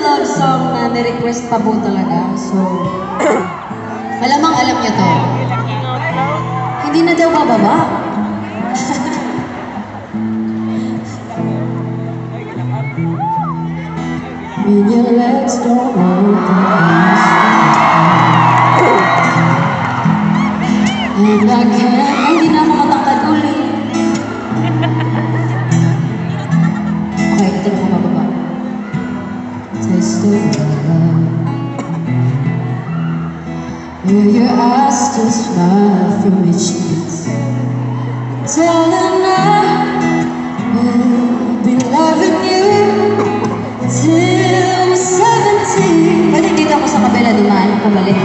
love song na ni-request pa po talaga. So, malamang alam niya to. Hindi na daw bababa. When your legs don't work And I can't, hindi still alive Will your eyes still smile from your cheeks Darling, I will be loving you Till we're 17 Pwede dito ako sa kabila dumaan, pabalik.